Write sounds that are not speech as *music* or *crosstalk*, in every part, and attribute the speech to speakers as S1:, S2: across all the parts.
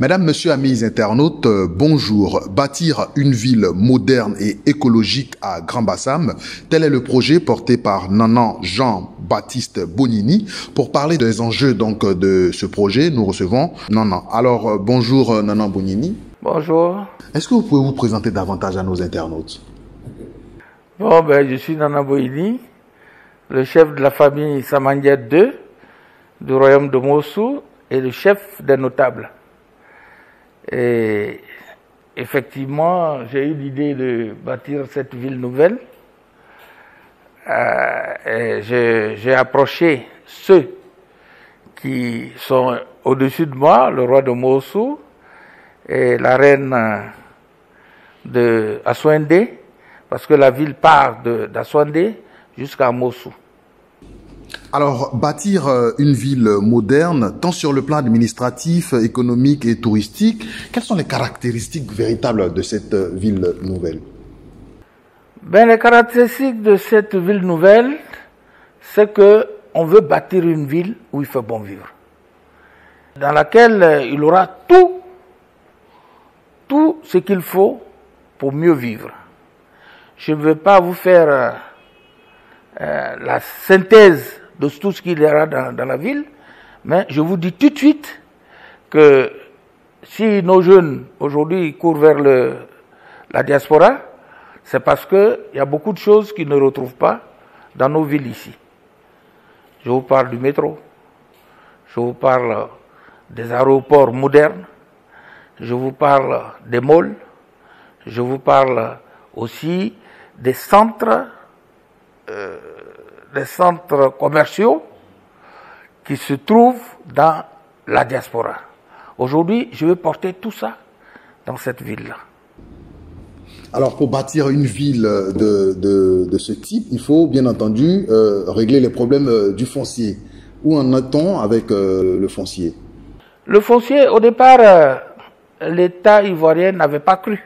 S1: Mesdames, Messieurs, amis internautes, euh, bonjour. Bâtir une ville moderne et écologique à Grand Bassam, tel est le projet porté par Nanan Jean-Baptiste Bonini. Pour parler des enjeux donc de ce projet, nous recevons Nanan. Alors, euh, bonjour euh, Nanan Bonini.
S2: Bonjour.
S1: Est-ce que vous pouvez vous présenter davantage à nos internautes?
S2: Bon, ben, je suis Nanan Bonini, le chef de la famille Samandia II du royaume de Mossou et le chef des notables. Et effectivement, j'ai eu l'idée de bâtir cette ville nouvelle. Euh, j'ai approché ceux qui sont au-dessus de moi, le roi de Mossou et la reine de Aswende, parce que la ville part d'Aswende jusqu'à Mossou.
S1: Alors, bâtir euh, une ville moderne, tant sur le plan administratif, économique et touristique, quelles sont les caractéristiques véritables de cette euh, ville nouvelle?
S2: Ben, Les caractéristiques de cette ville nouvelle, c'est que on veut bâtir une ville où il fait bon vivre, dans laquelle euh, il aura tout, tout ce qu'il faut pour mieux vivre. Je ne veux pas vous faire la synthèse de tout ce qu'il y aura dans, la ville, mais je vous dis tout de suite que si nos jeunes aujourd'hui courent vers la diaspora, c'est parce qu'il y a beaucoup de choses qu'ils ne retrouvent pas dans nos villes ici. Je vous parle du métro, je vous parle des aéroports modernes, je vous parle des malls, je vous parle aussi des centres euh, des centres commerciaux qui se trouvent dans la diaspora. Aujourd'hui, je veux porter tout ça dans cette ville-là.
S1: Alors, pour bâtir une ville de, de, de, ce type, il faut bien entendu euh, régler les problèmes euh, du foncier. Où en est-on avec euh, le foncier?
S2: Le foncier, au départ, l'État ivoirien n'avait pas cru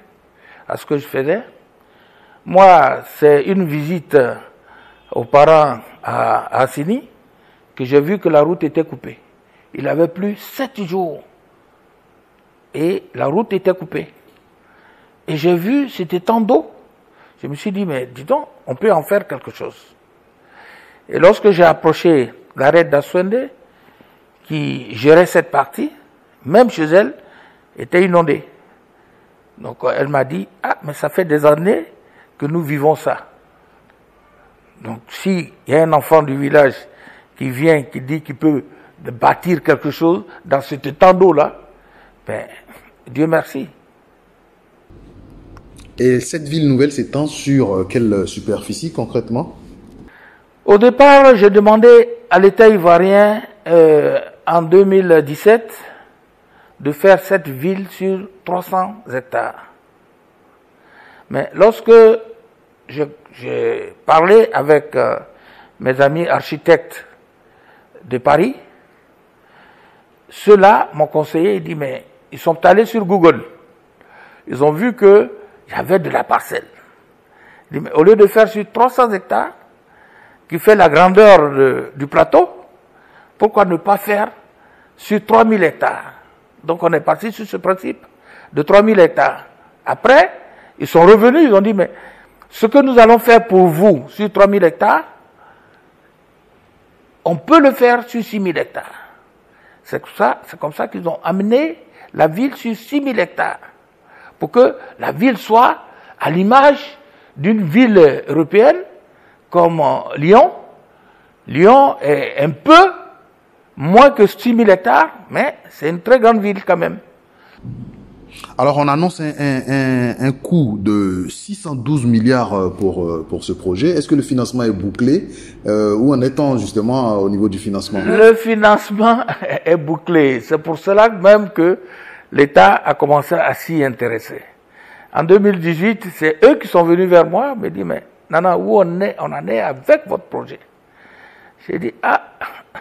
S2: à ce que je faisais. Moi, c'est une visite aux parents à Assini que j'ai vu que la route était coupée. Il avait plus sept jours et la route était coupée. Et j'ai vu, c'était tant d'eau. Je me suis dit, mais dis donc, on peut en faire quelque chose. Et lorsque j'ai approché l'arrêt d'Aswende, qui gérait cette partie, même chez elle, était inondée. Donc elle m'a dit, ah, mais ça fait des années que nous vivons ça. Donc s'il y a un enfant du village qui vient, qui dit qu'il peut bâtir quelque chose dans cet étang d'eau-là, ben, Dieu merci.
S1: Et cette ville nouvelle s'étend sur euh, quelle superficie concrètement?
S2: Au départ, j'ai demandé à l'État ivoirien euh, en 2017 de faire cette ville sur 300 hectares. Mais lorsque j'ai parlé avec euh, mes amis architectes de Paris. Ceux-là m'ont conseillé, ils dit mais ils sont allés sur Google. Ils ont vu que y avait de la parcelle. Dit, mais au lieu de faire sur 300 hectares, qui fait la grandeur de, du plateau, pourquoi ne pas faire sur 3000 hectares? Donc on est parti sur ce principe de 3000 hectares. Après, ils sont revenus, ils ont dit, mais ce que nous allons faire pour vous sur 3000 hectares, on peut le faire sur 6000 hectares. C'est ça, c'est comme ça qu'ils ont amené la ville sur 6000 hectares. Pour que la ville soit à l'image d'une ville européenne comme Lyon. Lyon est un peu moins que 6000 hectares, mais c'est une très grande ville quand même.
S1: Alors on annonce un, un, un, coût de 612 milliards pour, pour ce projet. Est-ce que le financement est bouclé euh, Où en est-on justement au niveau du financement?
S2: Le financement *laughs* est bouclé. C'est pour cela même que l'État a commencé à s'y intéresser. En 2018, c'est eux qui sont venus vers moi, me dit mais Nana, où on est, on en est avec votre projet J'ai dit ah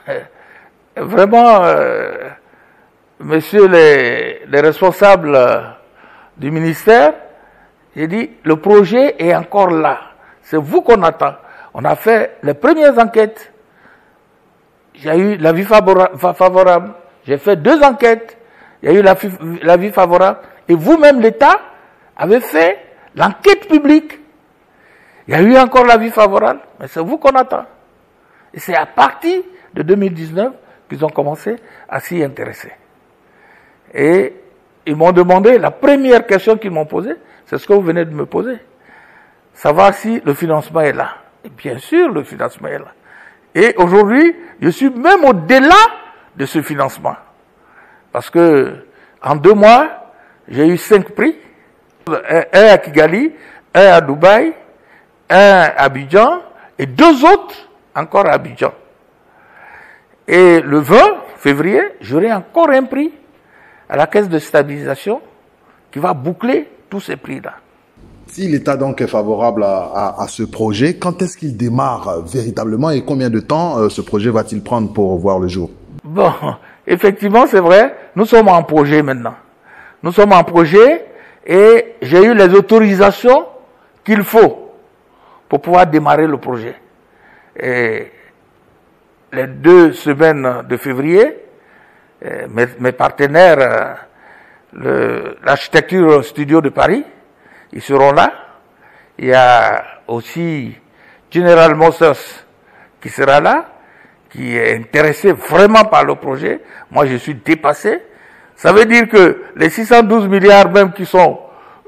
S2: *laughs* vraiment. Euh, Monsieur les, les responsables du ministère, j'ai dit, le projet est encore là. C'est vous qu'on attend. On a fait les premières enquêtes. J'ai eu l'avis favorable. J'ai fait deux enquêtes. il y a eu la vie favorable, et vous-même, l'État, avez fait l'enquête publique. Il y a eu encore la vie favorable, mais c'est vous qu'on attend. Et c'est à partir de 2019 qu'ils ont commencé à s'y intéresser. Et ils m'ont demandé, la première question qu'ils m'ont posée, c'est ce que vous venez de me poser. Savoir si le financement est là. Et bien sûr, le financement est là. Et aujourd'hui, je suis même au-delà de ce financement. Parce que, en deux mois, j'ai eu cinq prix. Un à Kigali, un à Dubaï, un à Abidjan et deux autres encore à Abidjan. Et le 20 février, j'aurai encore un prix à la caisse de stabilisation qui va boucler tous ces prix-là.
S1: Si l'État donc est favorable à, ce projet, quand est-ce qu'il démarre véritablement et combien de temps euh, ce projet va-t-il prendre pour voir le jour?
S2: Bon, *laughs* effectivement, c'est vrai, nous sommes en projet maintenant. Nous sommes en projet et j'ai eu les autorisations qu'il faut pour pouvoir démarrer le projet. Et les deux semaines de février, euh, mes, partenaires, euh, l'architecture studio de Paris, ils seront là. Il y a aussi General Motors qui sera là, qui est intéressé vraiment par le projet. Moi, je suis dépassé. Ça veut dire que les 612 milliards même qui sont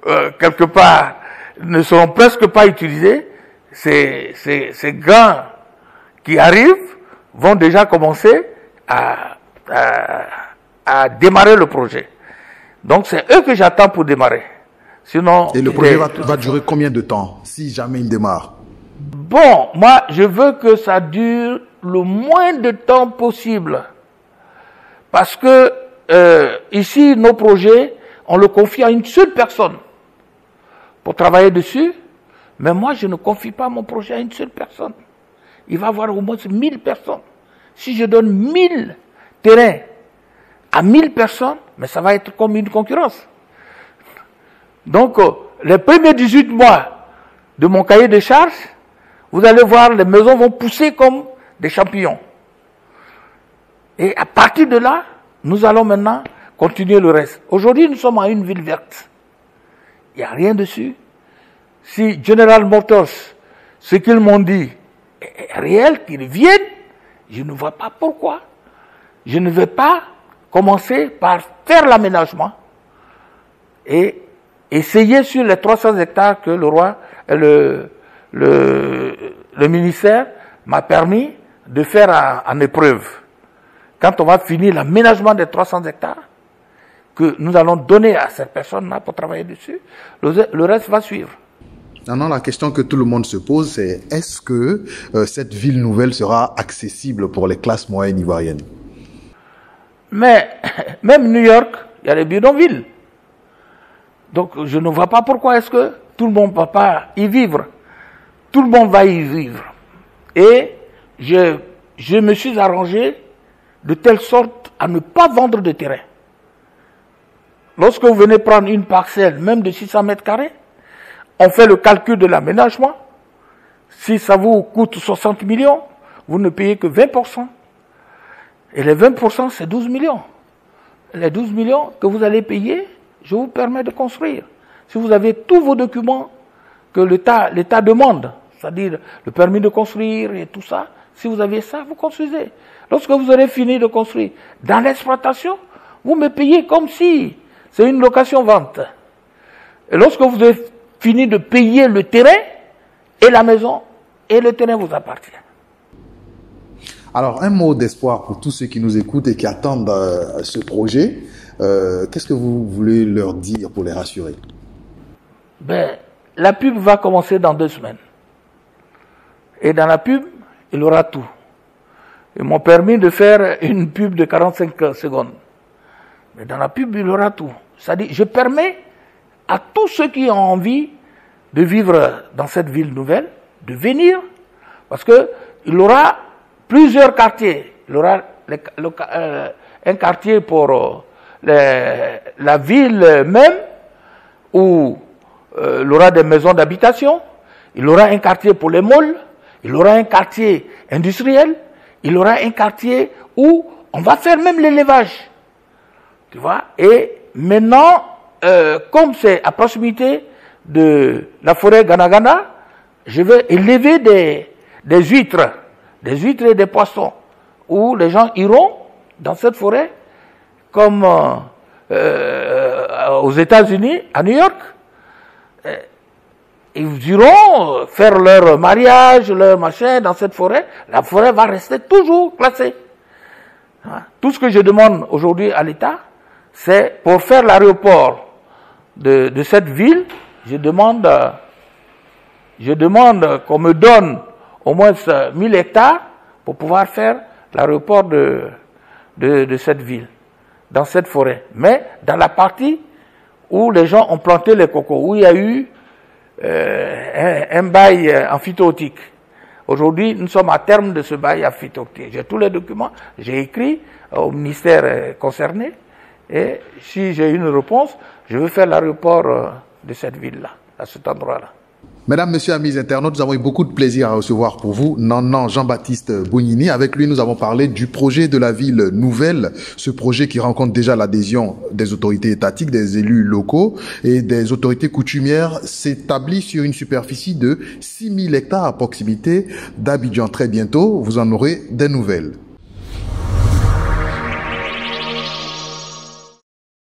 S2: euh, quelque part ne seront presque pas utilisés. Ces, ces, ces grands qui arrivent vont déjà commencer à, à, démarrer le projet. Donc c'est eux que j'attends pour démarrer. Sinon.
S1: Et le projet va, va, durer combien de temps si jamais il démarre?
S2: Bon, moi je veux que ça dure le moins de temps possible. Parce que euh, ici, nos projets, on le confie à une seule personne pour travailler dessus. Mais moi, je ne confie pas mon projet à une seule personne il va y avoir au moins 1000 personnes. Si je donne 1000 terrains à 1000 personnes, mais ça va être comme une concurrence. Donc, euh, les premiers 18 mois de mon cahier de charges, vous allez voir, les maisons vont pousser comme des champignons. Et à partir de là, nous allons maintenant continuer le reste. Aujourd'hui, nous sommes à une ville verte. Il n'y a rien dessus. Si General Motors, ce qu'ils m'ont dit, réel qu'ils viennent, je ne vois pas pourquoi. Je ne vais pas commencer par faire l'aménagement et essayer sur les 300 hectares que le roi, le, le, le ministère m'a permis de faire en, épreuve. Quand on va finir l'aménagement des 300 hectares, que nous allons donner à cette personne-là pour travailler dessus, le reste va suivre.
S1: Maintenant, la question que tout le monde se pose, c'est est-ce que euh, cette ville nouvelle sera accessible pour les classes moyennes ivoiriennes?
S2: Mais *coughs* même New York, il y a les bidonvilles. Donc je ne vois pas pourquoi est-ce que tout le monde ne va pas y vivre. Tout le monde va y vivre. Et je, je me suis arrangé de telle sorte à ne pas vendre de terrain. Lorsque vous venez prendre une parcelle, même de 600 mètres carrés, on fait le calcul de l'aménagement. Si ça vous coûte 60 millions, vous ne payez que 20%. Et les 20%, c'est 12 millions. Les 12 millions que vous allez payer, je vous permets de construire. Si vous avez tous vos documents que l'État, demande, c'est-à-dire le permis de construire et tout ça, si vous avez ça, vous construisez. Lorsque vous aurez fini de construire, dans l'exploitation, vous me payez comme si c'est une location-vente. Et lorsque vous avez fini de payer le terrain et la maison, et le terrain vous appartient.
S1: Alors, un mot d'espoir pour tous ceux qui nous écoutent et qui attendent euh, ce projet. Euh, qu'est-ce que vous voulez leur dire pour les rassurer?
S2: Ben, La pub va commencer dans deux semaines. Et dans la pub, il aura tout. Ils m'ont permis de faire une pub de 45 secondes. Mais dans la pub, il aura tout. C'est-à-dire, je permets à tous ceux qui ont envie de vivre dans cette ville nouvelle, de venir, parce que il aura plusieurs quartiers. Il aura euh, un quartier pour euh, la ville même, où euh, il aura des maisons d'habitation, il aura un quartier pour les malls, il aura un quartier industriel, il aura un quartier où on va faire même l'élevage. Tu vois? Et maintenant, comme c'est à proximité de la forêt Ganagana, je vais élever des huîtres, des huîtres et des poissons, où les gens iront dans cette forêt, comme euh, euh, aux États-Unis, à New York. Ils iront faire leur mariage, leur machin dans cette forêt. La forêt va rester toujours classée. Hein? Tout ce que je demande aujourd'hui à l'État, c'est pour faire l'aéroport de, de, cette ville, je demande, je demande qu'on me donne au moins 1000 hectares pour pouvoir faire l'aéroport de, de, de, cette ville, dans cette forêt. Mais dans la partie où les gens ont planté les cocos, où il y a eu euh, un, un, bail amphithéotique. Aujourd'hui, nous sommes à terme de ce bail amphithéotique. J'ai tous les documents, j'ai écrit au ministère concerné, et si j'ai une réponse, je veux faire l'aéroport de cette ville-là, à cet endroit-là.
S1: Mesdames, Messieurs, amis internautes, nous avons eu beaucoup de plaisir à recevoir pour vous Nanan Jean-Baptiste Bognini. Avec lui, nous avons parlé du projet de la ville nouvelle, ce projet qui rencontre déjà l'adhésion des autorités étatiques, des élus locaux et des autorités coutumières, s'établit sur une superficie de 6000 hectares à proximité d'Abidjan. Très bientôt, vous en aurez des nouvelles.